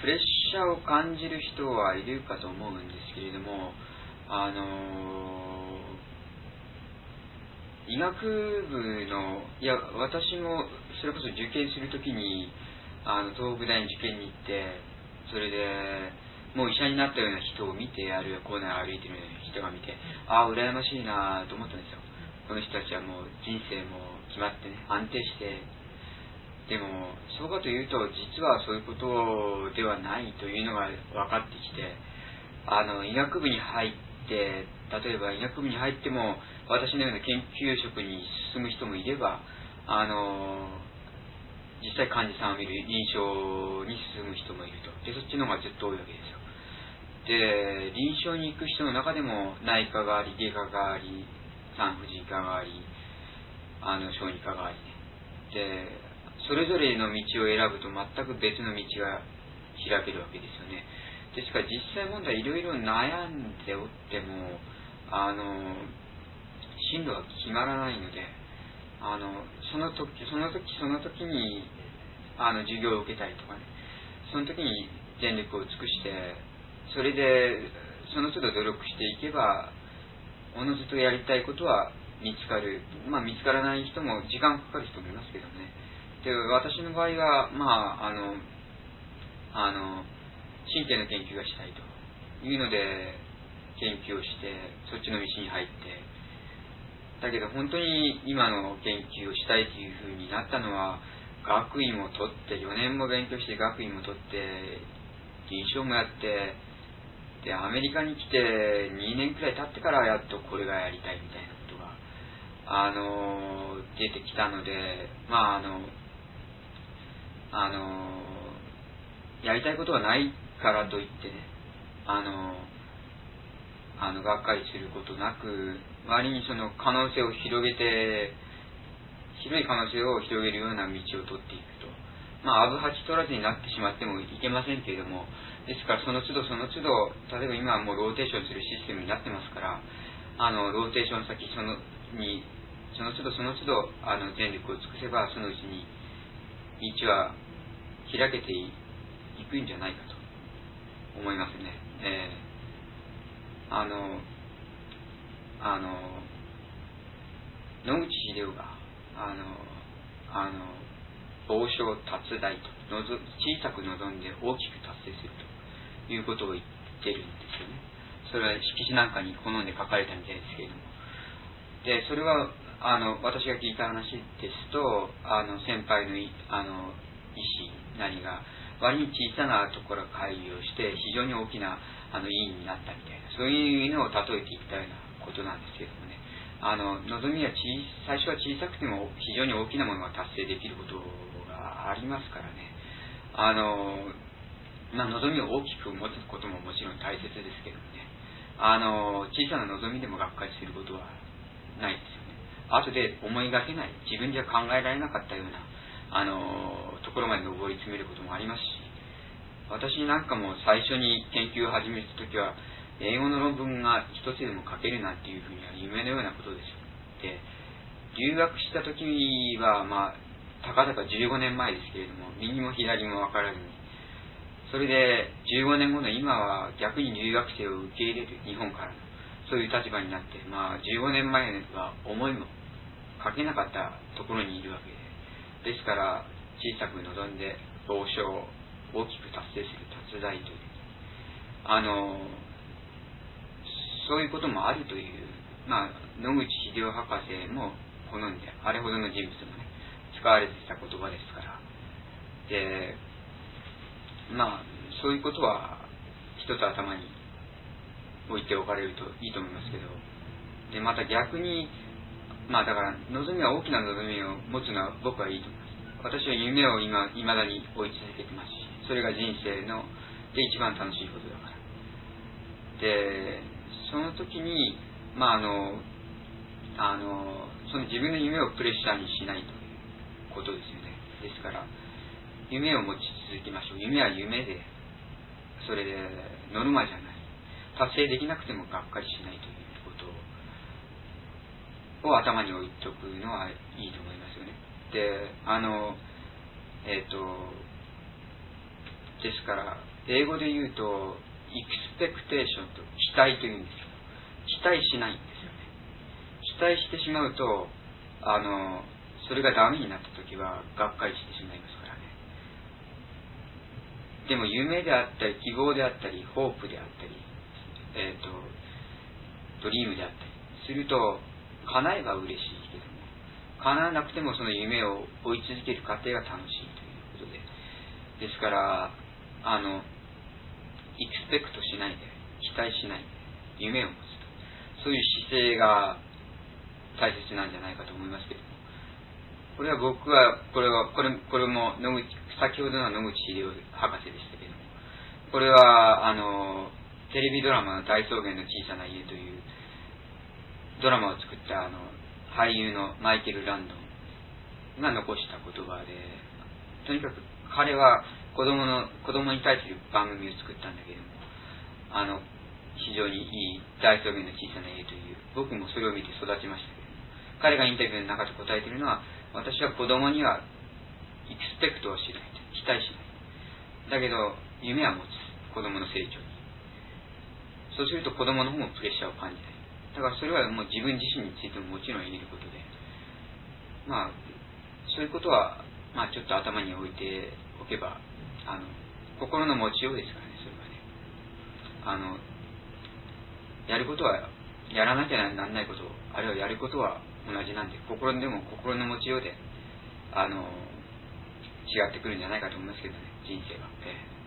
プレッシャーを感じる人はいるかと思うんですけれどもあの医学部のいや私もそれこそ受験するときにあの東北大に受験に行ってそれでもう医者になったような人を見てあるいは校内を歩いてるような人が見てああ羨ましいなと思ったんですよ。この人たちはもう人生も決まってね安定してでもそうかというと実はそういうことではないというのが分かってきてあの医学部に入って例えば医学部に入っても私のような研究職に進む人もいればあの実際患者さんを見る臨床に進む人もいると。でそっちの方がずっと多いわけですよ。で臨床に行く人の中でも内科があり外科があり産婦人科がありあの小児科がありね。でそれぞれの道を選ぶと全く別の道が開けるわけですよね。ですから実際問題いろいろ悩んでおってもあの進路が決まらないのであのその時その時その時にあの授業を受けたりとかね。その時に全力を尽くしてそれでその都度努力していけばおのずとやりたいことは見つかる。まあ見つからない人も時間かかる人もいますけどね。で私の場合はまああのあの神経の研究がしたいというので研究をしてそっちの道に入って。だけど本当に今の研究をしたいというふうになったのは学位も取って4年も勉強して学位も取って臨床もやってでアメリカに来て2年くらい経ってからやっとこれがやりたいみたいなことがあの出てきたのでまああのあのやりたいことがないからといってねあのあのがっかりすることなく周りにその可能性を広げて広い可能性を広げるような道を取っていくと。まあアブハチ取らずになってしまってもいけませんけれどもですからその都度その都度例えば今はもうローテーションするシステムになってますからあのローテーション先そのにその都度その都度あの全力を尽くせばそのうちに道は開けていくんじゃないかと思いますね。えー、あのあの野口英世があのあの傍聴達大とのぞ小さく望んで大きく達成するということを言ってるんですよねそれは色紙なんかに好んで書かれたみたいですけれどもでそれはあの私が聞いた話ですとあの先輩のあの医師何が割に小さなところ会議をして非常に大きなあの委員になったみたいなそういうのを例えていったようなことなんですけどもね。あの望みは小最初は小さくても非常に大きなものが達成できることがありますからね。あの、まあ、望みを大きく持つことももちろん大切ですけどもね。あの小さな望みでもがっかりすることはないです後で思いがけない自分じゃ考えられなかったようなあのところまで上り詰めることもありますし私なんかも最初に研究を始めた時は英語の論文が一つでも書けるなんていうふうには夢のようなことですで留学した時はまあたかだか15年前ですけれども右も左も分からずにそれで15年後の今は逆に留学生を受け入れる日本からのそういう立場になってまあ15年前は思いもかけなかったところにいるわけで。ですから小さく望んで傍聴を大きく達成する達大という。あのそういうこともあるという、まあ、野口英世博士も好んで、あれほどの人物もね、使われていた言葉ですから。で、まあ、そういうことは、一つ頭に置いておかれるといいと思いますけど、で、また逆に、まあだから、望みは大きな望みを持つのは僕はいいと思います。私は夢を今、未だに追い続けてますし、それが人生の、で一番楽しいことだから。で、その時に、まああの、あの、その自分の夢をプレッシャーにしないということですよね。ですから、夢を持ち続けましょう。夢は夢で、それでノルマじゃない。達成できなくてもがっかりしないということを頭に置いとくのはいいと思いますよね。で、あの、えっ、ー、と、ですから英語で言うとエクスペクテーションと期待というんですよ。期待しないんですよね。期待してしまうとあのそれがダメになった時はがっかりしてしまいますからね。でも夢であったり希望であったりホープであったりえっ、ー、とドリームであったりすると叶えば嬉しい。けども叶わなくてもその夢を追い続ける過程が楽しいということで。ですからあのエクスペクトしないで期待しないで。夢を持つとそういう姿勢が大切なんじゃないかと思いますけども。これは僕はこれはこれこれも野口先ほどの野口秀夫博士でしたけども。これはあのテレビドラマの「大草原の小さな家」というドラマを作ったあの俳優のマイケル・ランドンが残した言葉でとにかく彼は子供の、子供に対する番組を作ったんだけども、あの、非常にいい大草原の小さな家という、僕もそれを見て育ちましたけども、彼がインタビューの中で答えているのは、私は子供にはエクスペクトをしない期待しない。だけど、夢は持つ。子供の成長に。そうすると子供の方もプレッシャーを感じない。だからそれはもう自分自身についてももちろん言えることで、まあ、そういうことは、まあちょっと頭に置いておけばあの心の持ちようですからねそれはね。あのやることはやらなきゃならないことあるいはやることは同じなんで心でも心の持ちようであの違ってくるんじゃないかと思いますけどね人生は、ええ。